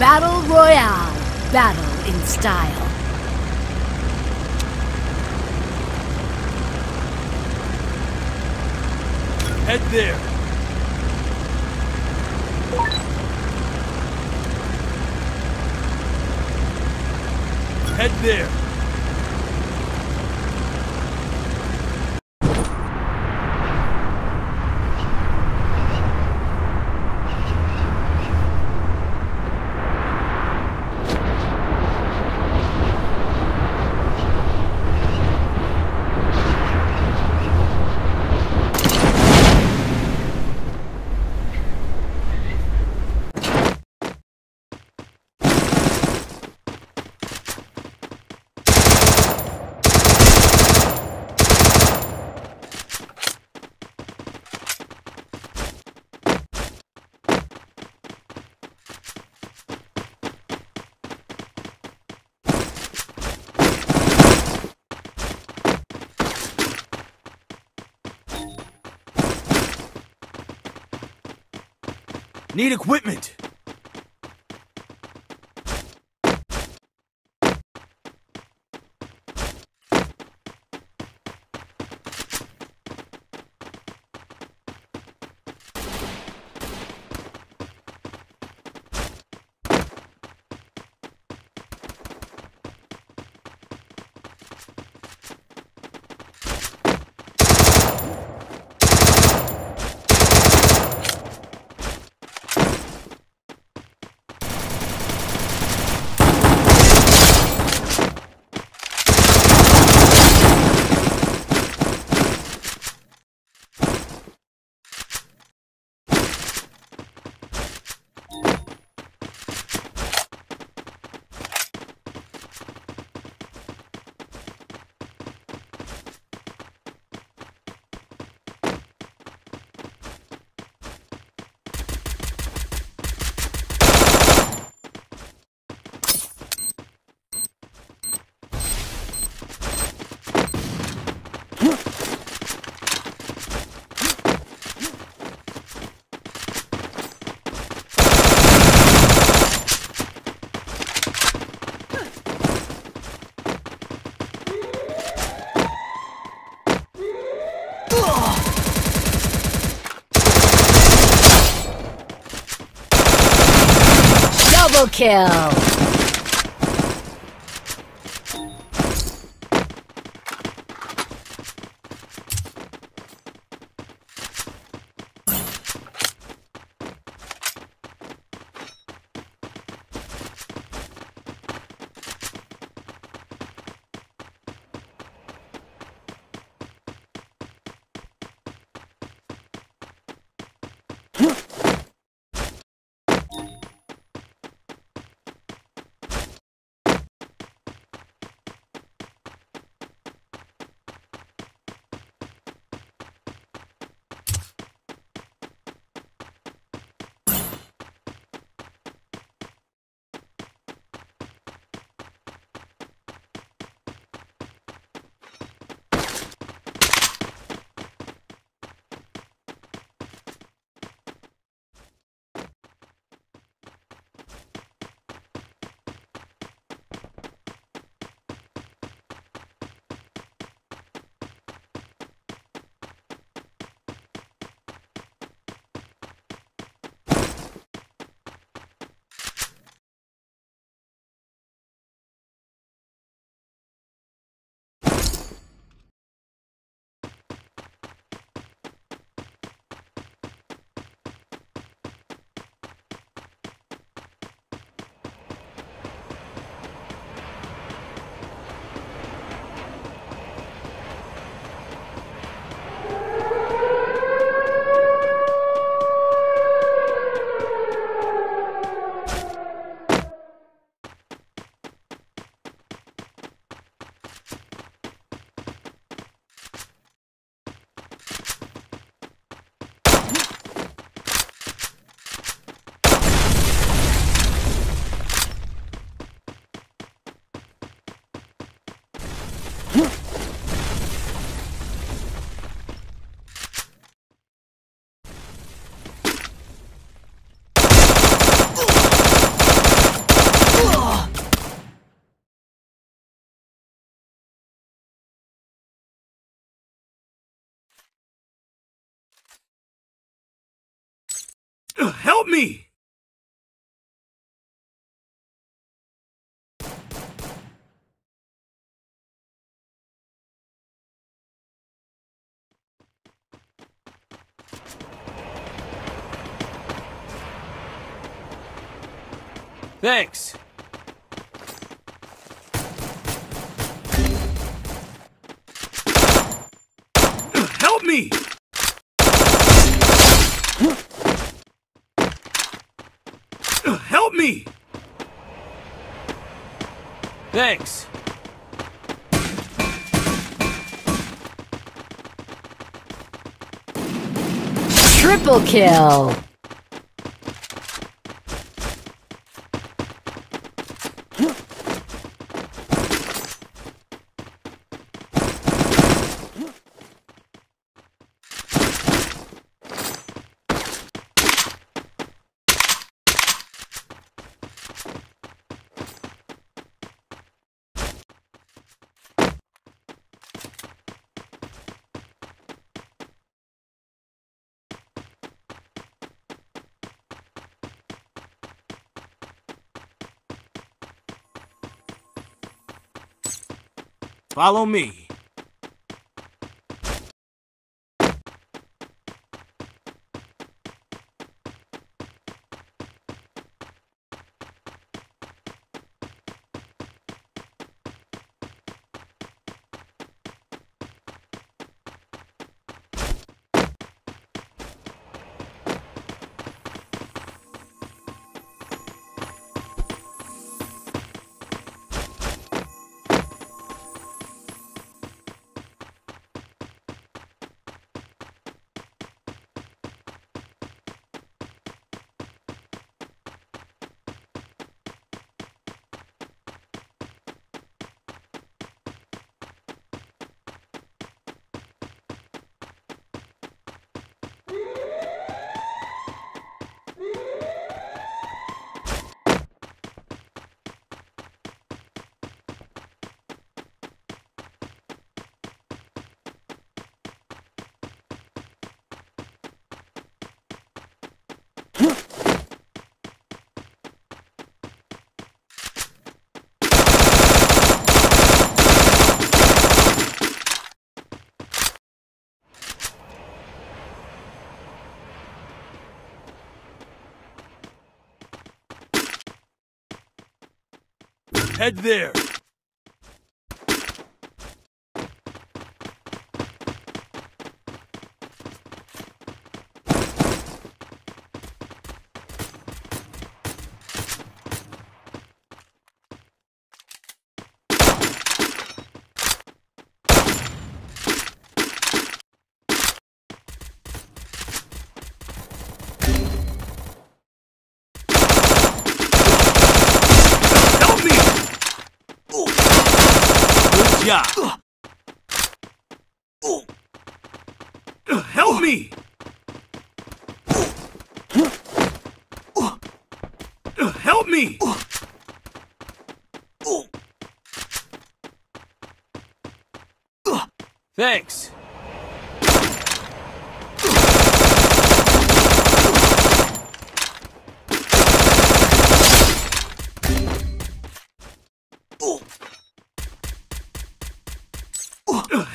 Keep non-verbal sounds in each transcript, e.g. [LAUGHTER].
Battle Royale. Battle in style. Head there. Head there. Need equipment. Kill. Help me! Thanks. Help me! Help me! Thanks. Triple kill. Follow me. Yeah. [LAUGHS] Head there. Help me! Good job. Help me! Help me! Thanks.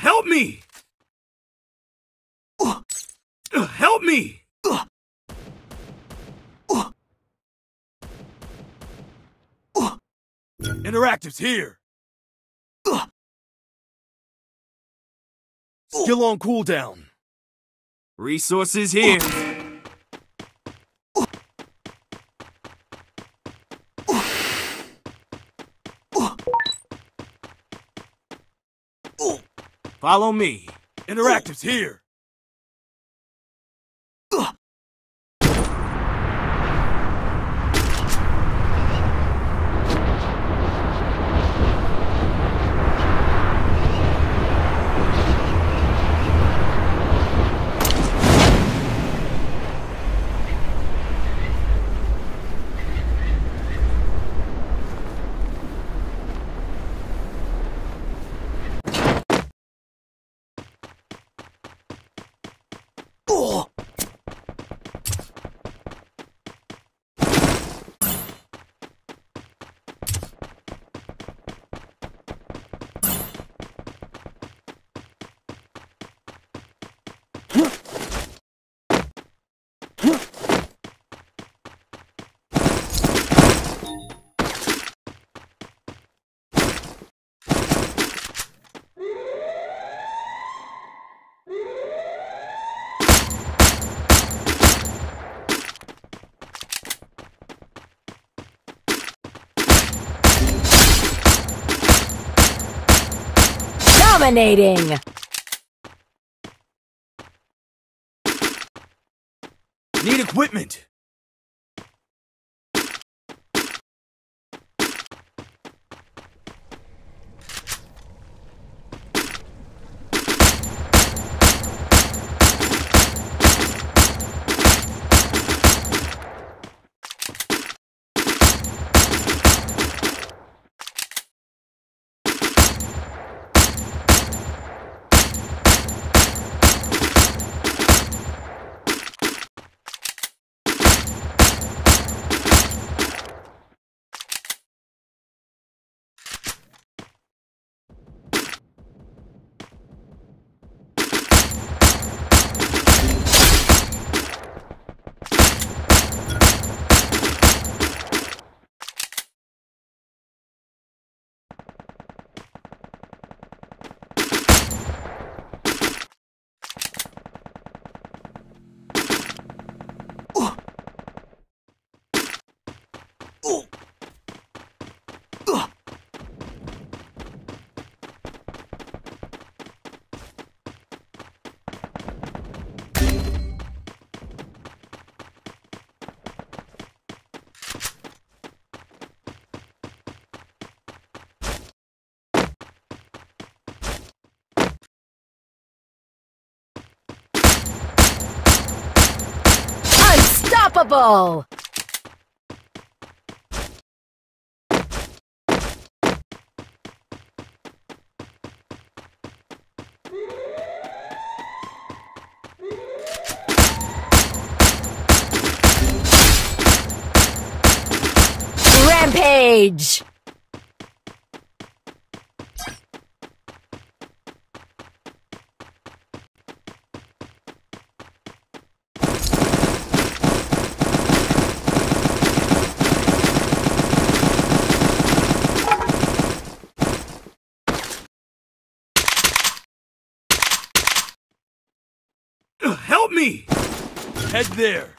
Help me! Help me! Interactives here! Still on cooldown. Resources here. Follow me. Interactives here. Dominating! Need equipment. Unstoppable! Rampage! Help me! Head there.